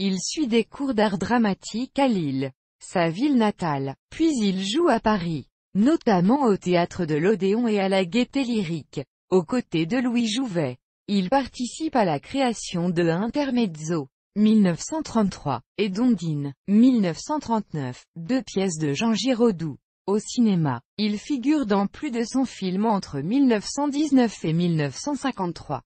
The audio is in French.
Il suit des cours d'art dramatique à Lille, sa ville natale, puis il joue à Paris, notamment au théâtre de l'Odéon et à la Gaîté Lyrique, aux côtés de Louis Jouvet. Il participe à la création de Intermezzo, 1933, et Dondine, 1939, deux pièces de Jean Giraudoux. Au cinéma, il figure dans plus de 100 films entre 1919 et 1953.